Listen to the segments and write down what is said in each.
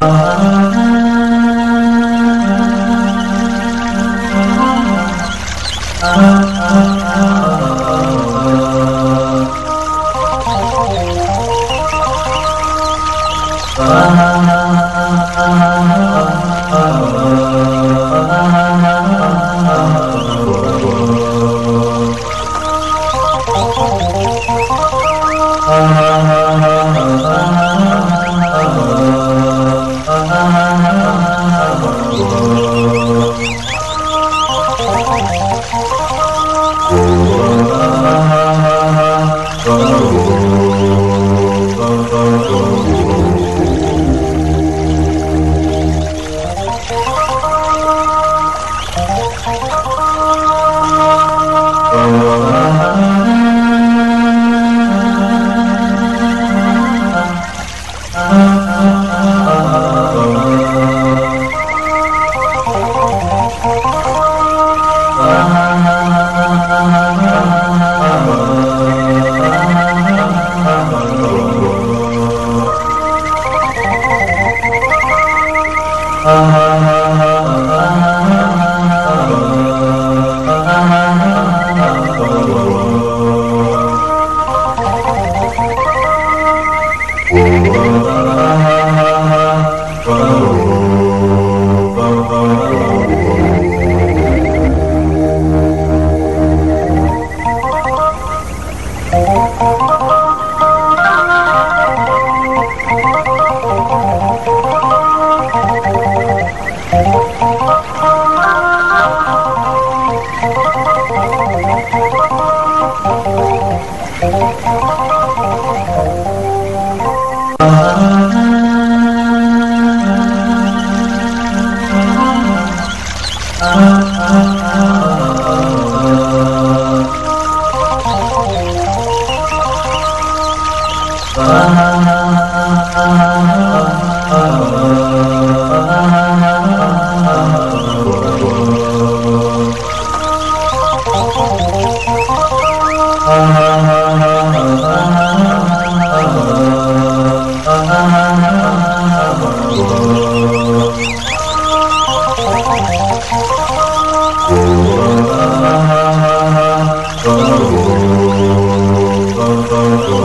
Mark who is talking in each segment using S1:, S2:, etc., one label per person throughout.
S1: 啊。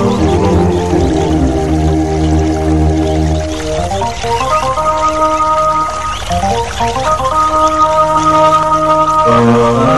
S1: Oh.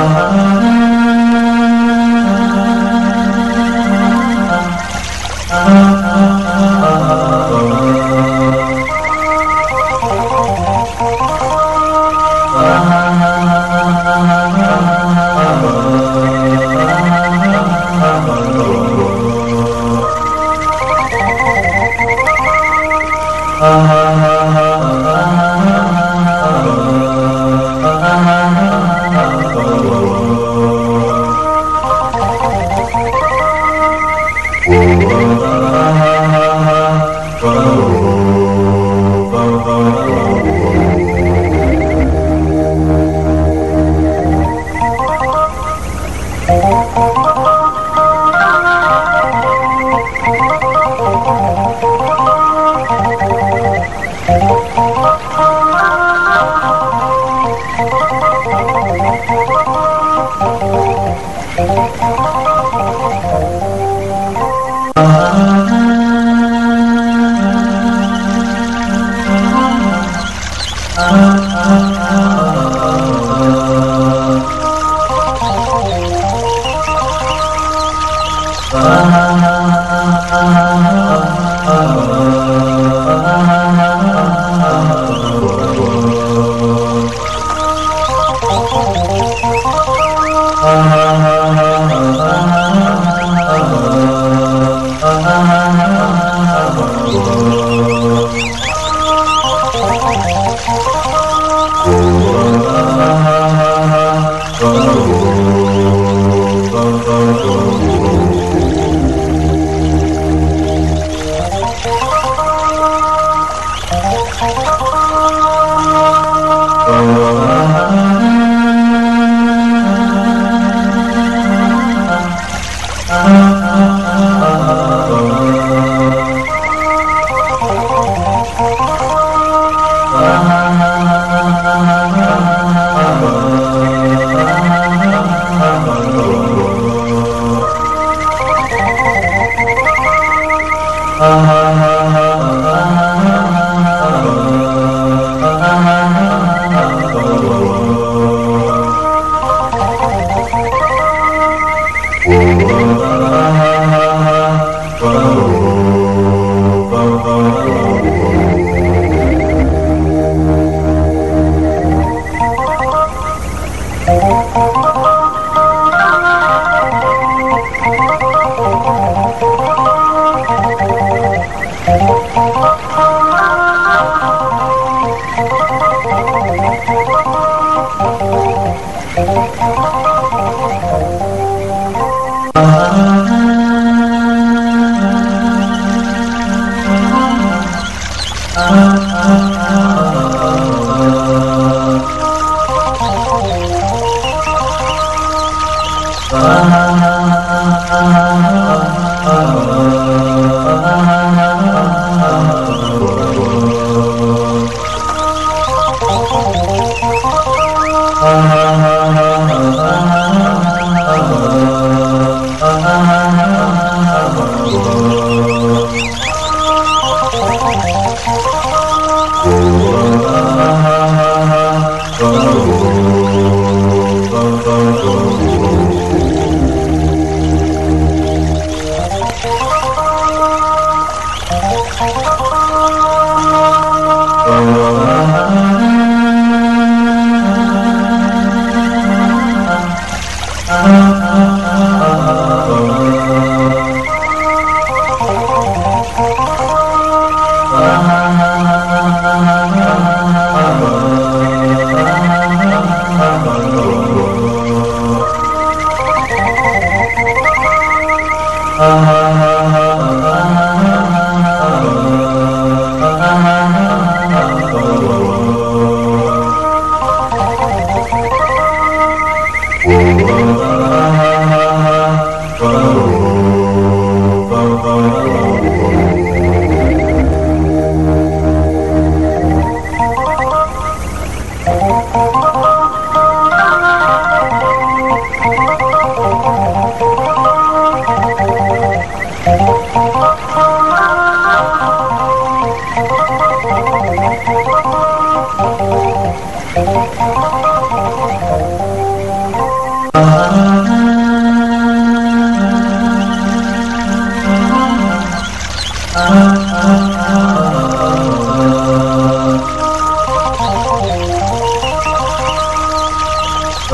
S1: 啊。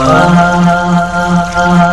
S1: Aha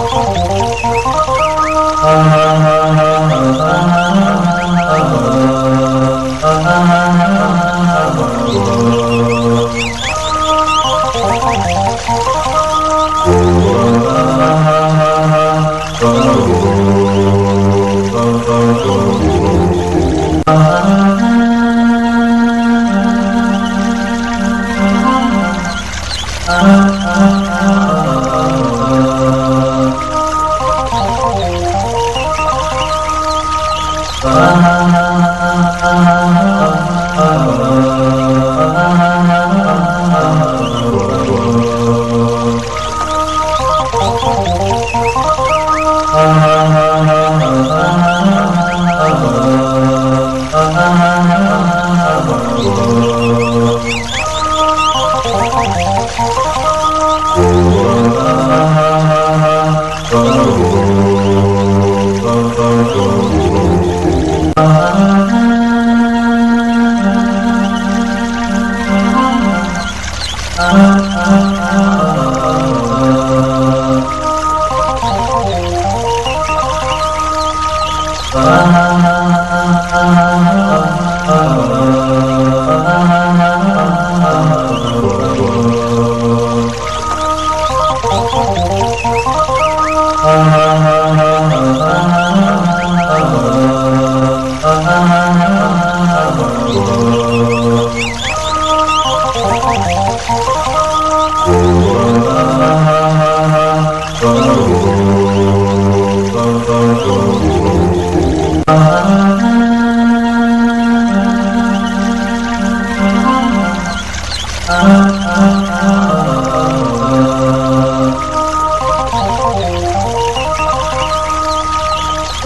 S2: Oh,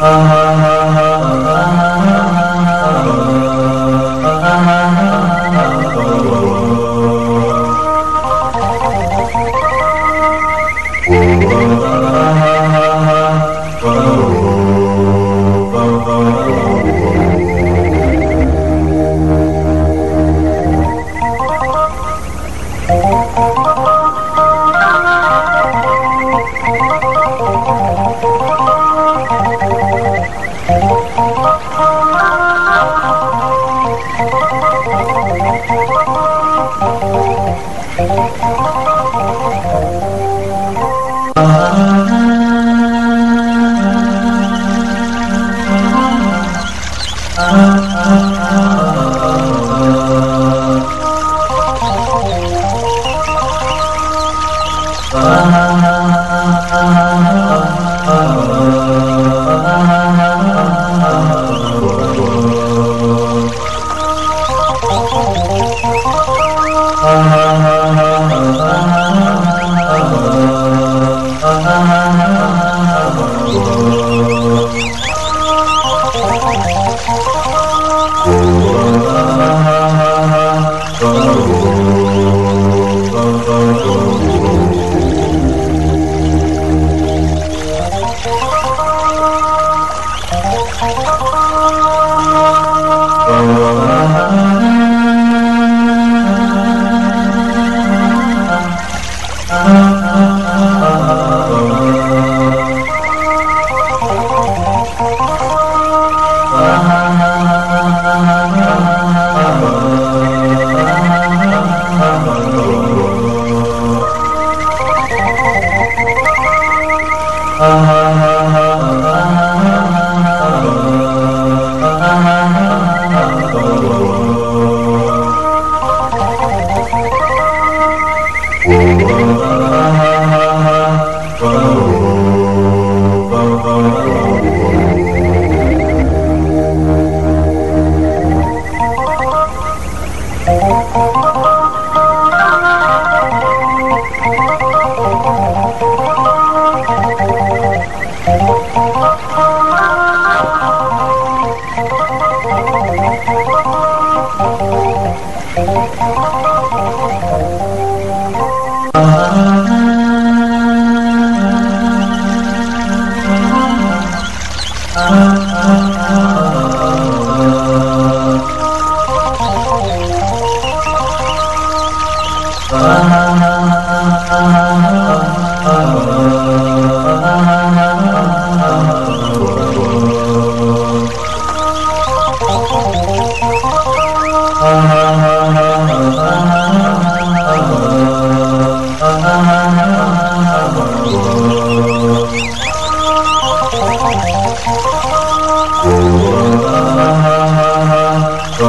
S1: Uh-huh.